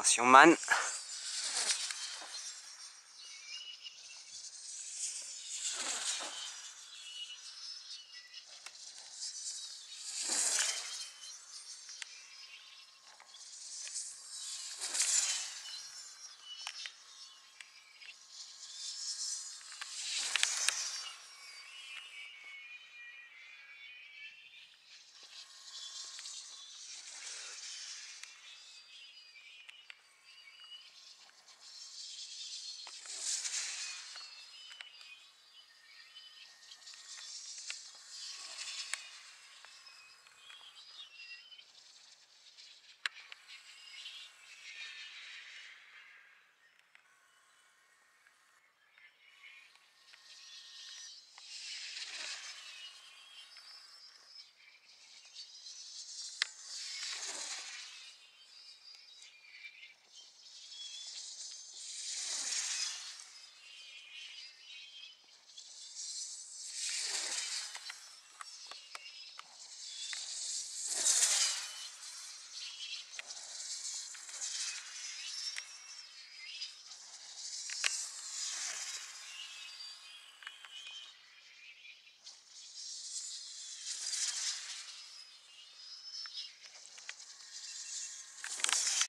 Ascension Man.